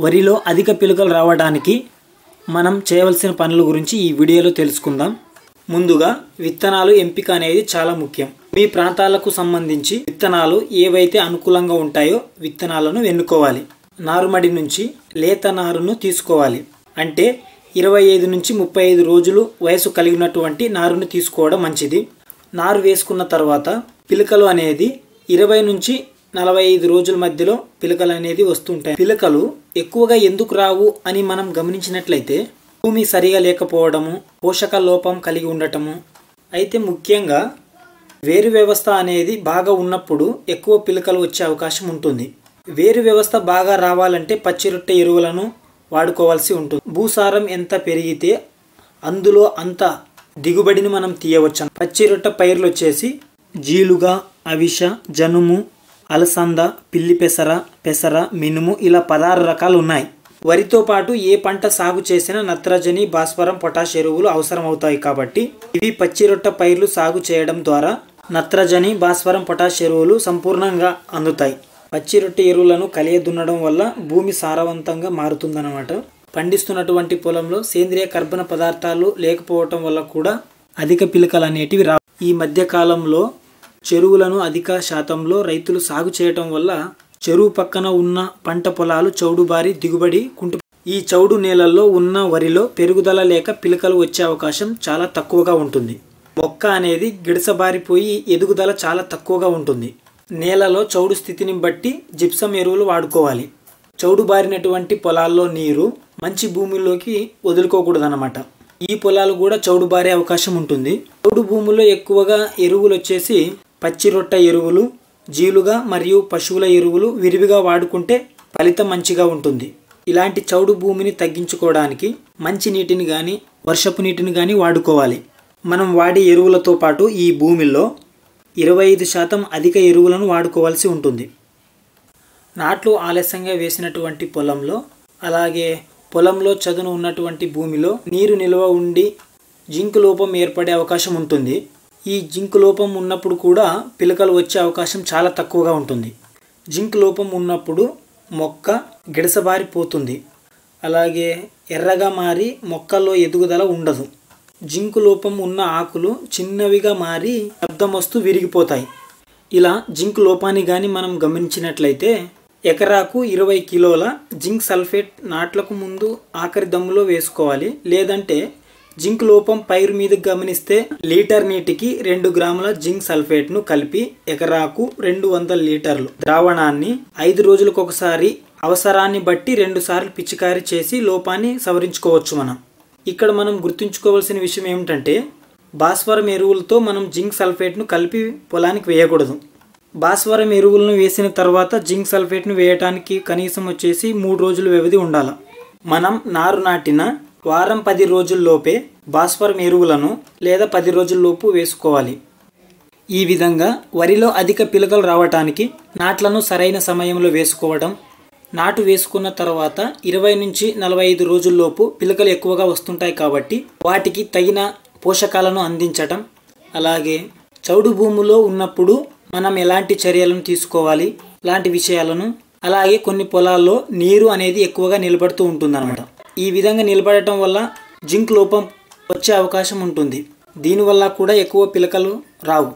వరిలో అధిక పిలకలు రావడానికి మనం చేయవలసిన పనుల గురించి ఈ వీడియోలో తెలుసుకుందాం. ముందుగా విత్తనాలు ఎంపిక అనేది చాలా ముఖ్యం. మీ ప్రాంతాలకు సంబంధించి విత్తనాలు ఏవైతే అనుకూలంగా ఉంటాయో విత్తనాలను ఎన్నుకోవాలి. నారుమడి నుంచి లేత నారును తీసుకోవాలి. అంటే ఇరవై ఐదు నుంచి ముప్పై ఐదు రోజులు వయసు కలిగినటువంటి నారును తీసుకోవడం మంచిది. నారు వేసుకున్న తర్వాత పిలకలు అనేది ఇరవై నుంచి నలభై ఐదు రోజుల మధ్యలో పిలకలు అనేది వస్తుంటాయి. పిలకలు ఎక్కువగా ఎందుకు రావు అని మనం గమనించినట్లయితే భూమి సరిగా లేకపోవడము పోషక లోపం కలిగి ఉండటము. అయితే ముఖ్యంగా వేరు వ్యవస్థ అనేది బాగా ఉన్నప్పుడు ఎక్కువ పిలకలు వచ్చే అవకాశం ఉంటుంది. వేరు వ్యవస్థ బాగా రావాలంటే పచ్చిరొట్టె ఎరువులను వాడుకోవాల్సి ఉంటుంది. భూసారం ఎంత పెరిగితే అందులో అంత దిగుబడిని మనం తీయవచ్చు? పచ్చిరొట్ట పైర్లు వచ్చేసి జీలుగా అవిష జనుము అలసంద పిల్లి పెసర పెసర మినుము ఇలా పదహారు రకాలు ఉన్నాయి వరితో పాటు ఏ పంట సాగు చేసినా నత్రజని భాస్వరం పొటాష్ ఎరువులు అవసరం అవుతాయి కాబట్టి ఇవి పచ్చిరొట్ట పైర్లు సాగు చేయడం ద్వారా నత్రజని భాస్వరం పొటాష్ ఎరువులు సంపూర్ణంగా అందుతాయి. పచ్చిరొట్టె ఎరువులను కలియదున్నడం వల్ల భూమి సారవంతంగా మారుతుందన్నమాట. పండిస్తున్నటువంటి పొలంలో సేంద్రియ కర్బన పదార్థాలు లేకపోవటం వల్ల కూడా అధిక పిలకలు అనేటివి రా ఈ మధ్య కాలంలో చెరువులను అధిక శాతంలో రైతులు సాగు చేయటం వల్ల చెరువు పక్కన ఉన్న పంట పొలాలు చౌడుబారి దిగుబడి కుంటు ఈ చౌడు నేలల్లో ఉన్న వరిలో పెరుగుదల లేక పిలకలు వచ్చే అవకాశం చాలా తక్కువగా ఉంటుంది. మొక్క అనేది గిడసబారిపోయి ఎదుగుదల చాలా తక్కువగా ఉంటుంది. నేలలో చౌడు స్థితిని బట్టి జిప్సం ఎరువులు వాడుకోవాలి. చౌడు బారినటువంటి పొలాల్లో నీరు మంచి భూమిలోకి వదులుకోకూడదన్నమాట. ఈ పొలాలు కూడా చౌడు బారే అవకాశం ఉంటుంది. చౌడు భూముల్లో ఎక్కువగా ఎరువులు వచ్చేసి పచ్చి రొట్ట ఎరువులు జీలుగా మరియు పశువుల ఎరువులు విరివిగా వాడుకుంటే ఫలితం మంచిగా ఉంటుంది. ఇలాంటి చౌడు భూమిని తగ్గించుకోవడానికి మంచి నీటిని కానీ వర్షపు నీటిని కానీ వాడుకోవాలి. మనం వాడే ఎరువులతో పాటు ఈ భూమిలో ఇరవై ఐదు శాతం అధిక ఎరువులను వాడుకోవాల్సి ఉంటుంది. నాట్లు ఆలస్యంగా వేసినటువంటి పొలంలో అలాగే పొలంలో చదును ఉన్నటువంటి భూమిలో నీరు నిల్వ ఉండి జింక్ లోపం ఏర్పడే అవకాశం ఉంటుంది. ఈ జింక్ లోపం ఉన్నప్పుడు కూడా పిలకలు వచ్చే అవకాశం చాలా తక్కువగా ఉంటుంది. జింక్ లోపం ఉన్నప్పుడు మొక్క గిడసబారిపోతుంది. అలాగే ఎర్రగా మారి మొక్కల్లో ఎదుగుదల ఉండదు. జింకు లోపం ఉన్న ఆకులు చిన్నవిగా మారి శబ్దం వస్తూ విరిగిపోతాయి. ఇలా జింక్ లోపాన్ని కానీ మనం గమనించినట్లయితే ఎకరాకు ఇరవై కిలోల జింక్ సల్ఫేట్ నాట్లకు ముందు ఆఖరి దమ్ములో వేసుకోవాలి. లేదంటే జింక్ లోపం పైరు మీద గమనిస్తే లీటర్ నీటికి రెండు గ్రాముల జింక్ సల్ఫేట్ను కలిపి ఎకరాకు రెండు వందల లీటర్లు. ద్రావణాన్ని ఐదు రోజులకు ఒకసారి అవసరాన్ని బట్టి రెండు సార్లు పిచికారీ చేసి లోపాన్ని సవరించుకోవచ్చు మనం. ఇక్కడ మనం గుర్తుంచుకోవాల్సిన విషయం ఏమిటంటే భాస్వరం ఎరువులతో మనం జింక్ సల్ఫేట్ను కలిపి పొలానికి వేయకూడదు. భాస్వరం ఎరువులను వేసిన తర్వాత జింక్ సల్ఫేట్ను వేయటానికి కనీసం వచ్చేసి మూడు రోజుల వ్యవధి ఉండాలి. మనం నారు నాటిన వారం పది రోజుల్లోపే భాస్వరం ఎరువులను లేదా పది రోజుల్లోపు వేసుకోవాలి. ఈ విధంగా వరిలో అధిక పిలకలు రావటానికి నాట్లను సరైన సమయంలో వేసుకోవడం నాటు వేసుకున్న తర్వాత ఇరవై నుంచి నలభై ఐదు రోజుల్లోపు పిలకలు ఎక్కువగా వస్తుంటాయి కాబట్టి వాటికి తగిన పోషకాలను అందించటం. అలాగే చౌడు భూములో ఉన్నప్పుడు మనం ఎలాంటి చర్యలను తీసుకోవాలి లాంటి విషయాలను అలాగే కొన్ని పొలాల్లో నీరు అనేది ఎక్కువగా నిలబడుతూ ఉంటుందన్నమాట. ఈ విధంగా నిలబడటం వల్ల జింక్ లోపం వచ్చే అవకాశం ఉంటుంది. దీనివల్ల కూడా ఎక్కువ పిలకలు రావు.